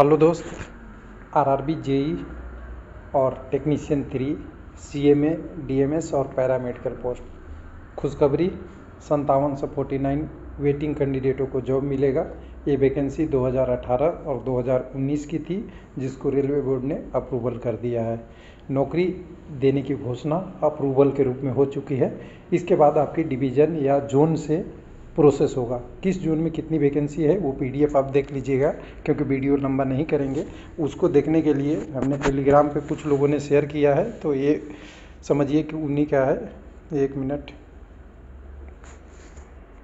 Hello दोस्त R R RRB JE और technician three CMA DMS और पैरामेडिकल पोस्ट खुशखबरी संतावन सौ फोर्टी नाइन वेटिंग कैंडिडेटों को जॉब मिलेगा। ये वैकेंसी 2018 और 2019 की थी, जिसको रेलवे बोर्ड ने अप्रूवल कर दिया है। नौकरी देने की घोषणा अप्रूवल के रूप में हो चुकी है। इसके बाद आपकी डिवीज़न या जोन से प्रोसेस होगा। किस जोन में कितनी वैकेंसी है, वो पीडीएफ आप देख लीजिएगा, क्योंकि वीडियो लंबा नहीं करेंगे। उसको देखने के लिए हमने टेलीग्राम पे कुछ लोगों ने शेयर किया है तो ये समझिए कि उन्हीं का है। एक मिनट।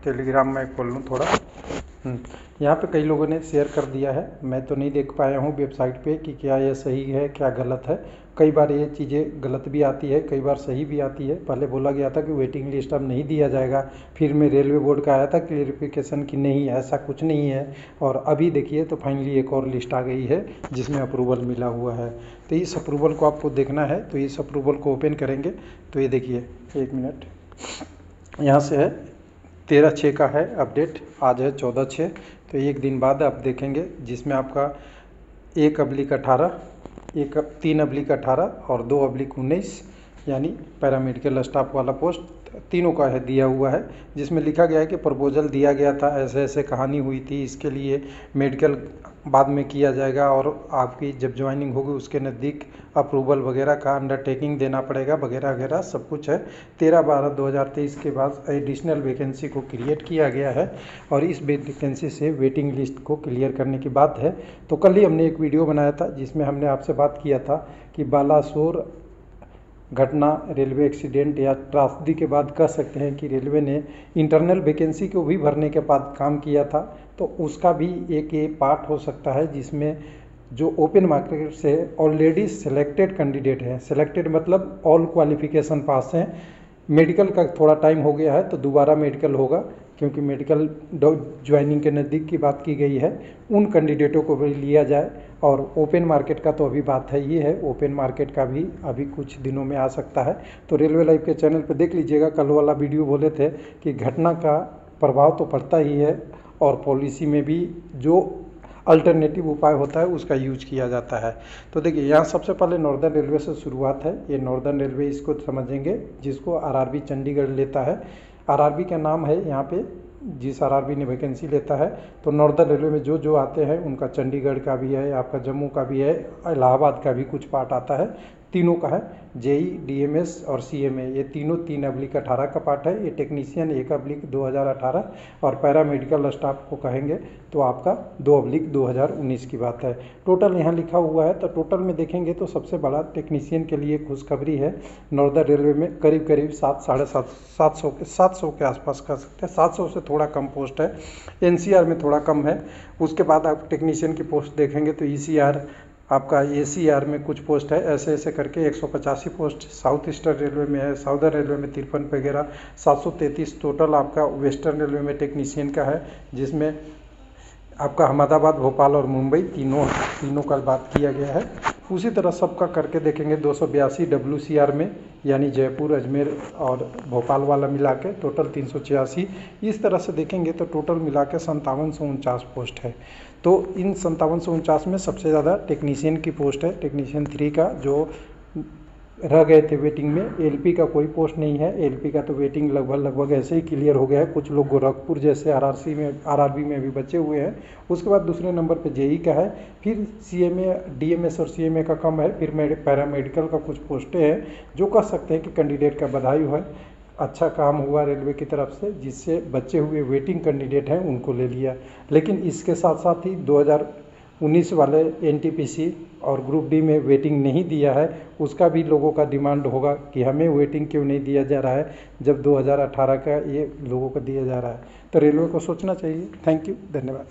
टेलीग्राम में खोल लूँ थोड़ा। यहाँ पे कई लोगों ने शेयर कर दिया है। मैं तो नहीं देख पाया हूँ वेबसाइट पे कि क्या यह सही है, क्या गलत है। कई बार ये चीज़ें गलत भी आती है, कई बार सही भी आती है। पहले बोला गया था कि वेटिंग लिस्ट अब नहीं दिया जाएगा। फिर में रेलवे बोर्ड का आया था क्लियरिफिकेशन कि नहीं, ऐसा कुछ नहीं है। और अभी देखिए तो फाइनली एक और लिस्ट आ गई है, जिसमें अप्रूवल मिला हुआ है। तो इस अप्रूवल को आपको देखना है तो इस अप्रूवल को ओपन करेंगे। तो ये देखिए, एक मिनट यहाँ से है तेरह छः का है अपडेट, आज है चौदह छः तो एक दिन बाद आप देखेंगे जिसमें आपका एक अब्लिक अठारह, एक तीन अब्लिक अठारह और दो अब्लिक उन्नीस, यानी पैरामेडिकल स्टाफ वाला पोस्ट तीनों का है, दिया हुआ है, जिसमें लिखा गया है कि प्रपोजल दिया गया था, ऐसे ऐसे कहानी हुई थी, इसके लिए मेडिकल बाद में किया जाएगा और आपकी जब ज्वाइनिंग होगी उसके नज़दीक अप्रूवल वगैरह का अंडरटेकिंग देना पड़ेगा, वगैरह वगैरह सब कुछ है। तेरह बारह दो हज़ार तेईस के बाद एडिशनल वैकेंसी को क्रिएट किया गया है और इस वैकेंसी से वेटिंग लिस्ट को क्लियर करने की बात है। तो कल ही हमने एक वीडियो बनाया था, जिसमें हमने आपसे बात किया था कि बालासोर घटना, रेलवे एक्सीडेंट या त्रासदी के बाद कह सकते हैं कि रेलवे ने इंटरनल वैकेंसी को भी भरने के बाद काम किया था तो उसका भी एक ये पार्ट हो सकता है जिसमें जो ओपन मार्केट से ऑलरेडी सिलेक्टेड कैंडिडेट हैं। सिलेक्टेड मतलब ऑल क्वालिफिकेशन पास हैं। मेडिकल का थोड़ा टाइम हो गया है तो दोबारा मेडिकल होगा। क्योंकि मेडिकल ज्वाइनिंग के नज़दीक की बात की गई है, उन कैंडिडेटों को भी लिया जाए। और ओपन मार्केट का तो अभी बात है, ये है ओपन मार्केट का भी अभी कुछ दिनों में आ सकता है। तो रेलवे लाइव के चैनल पर देख लीजिएगा, कल वाला वीडियो बोले थे कि घटना का प्रभाव तो पड़ता ही है और पॉलिसी में भी जो अल्टरनेटिव उपाय होता है, उसका यूज़ किया जाता है। तो देखिए, यहाँ सबसे पहले नॉर्दर्न रेलवे से शुरुआत है। ये नॉर्दर्न रेलवे इसको समझेंगे, जिसको आरआरबी चंडीगढ़ लेता है। आरआरबी का नाम है यहाँ पे, जिस आरआरबी ने वैकेंसी लेता है। तो नॉर्दर्न रेलवे में जो जो आते हैं, उनका चंडीगढ़ का भी है, आपका जम्मू का भी है, इलाहाबाद का भी कुछ पार्ट आता है। तीनों का है, जेई, डीएमएस और सीएमए। ये तीनों तीन अब्लिक अठारह का पार्ट है। ये टेक्नीशियन एक अब्लिक 2018 और पैरामेडिकल स्टाफ को कहेंगे तो आपका दो अब्लिक 2019 की बात है। टोटल यहाँ लिखा हुआ है तो टोटल में देखेंगे तो सबसे बड़ा टेक्नीशियन के लिए खुशखबरी है। नॉर्दर्न रेलवे में करीब करीब सात, साढ़े सात सात सौ के, सात सौ के आसपास कर सकते हैं। सात सौ से थोड़ा कम पोस्ट है। एनसीआर में थोड़ा कम है। उसके बाद आप टेक्नीशियन की पोस्ट देखेंगे तो ईसीआर आपका एसीआर में कुछ पोस्ट है, ऐसे ऐसे करके एक सौ पचासी पोस्ट साउथ ईस्टर्न रेलवे में है साउदर्न रेलवे में तिरपन वगैरह, सात सौ तैंतीस टोटल आपका वेस्टर्न रेलवे में टेक्नीशियन का है, जिसमें आपका अहमदाबाद, भोपाल और मुंबई तीनों तीनों का बात किया गया है। उसी तरह सबका करके देखेंगे दो सौ बयासी डब्ल्यू में, यानी जयपुर, अजमेर और भोपाल वाला मिला के टोटल तीन सौ छियासी। इस तरह से देखेंगे तो टोटल मिला के संतावन सौ उनचास पोस्ट है। तो इन संतावन सौ उनचास में सबसे ज़्यादा टेक्नीशियन की पोस्ट है टेक्नीशियन थ्री का, जो रह गए थे वेटिंग में। एलपी का कोई पोस्ट नहीं है। एलपी का तो वेटिंग लगभग लगभग ऐसे ही क्लियर हो गया है। कुछ लोग गोरखपुर जैसे आरआरसी में आरआरबी में भी बचे हुए हैं। उसके बाद दूसरे नंबर पे जेई का है। फिर सीएमए डीएमएस और सीएमए का कम है। फिर पैरामेडिकल का कुछ पोस्टें हैं। जो कह सकते हैं कि कैंडिडेट का बधाई है। अच्छा काम हुआ रेलवे की तरफ़ से, जिससे बचे हुए वेटिंग कैंडिडेट हैं, उनको ले लिया। लेकिन इसके साथ साथ ही 2019 वाले एनटीपीसी और ग्रुप डी में वेटिंग नहीं दिया है, उसका भी लोगों का डिमांड होगा कि हमें वेटिंग क्यों नहीं दिया जा रहा है, जब 2018 का ये लोगों को दिया जा रहा है। तो रेलवे को सोचना चाहिए। थैंक यू धन्यवाद।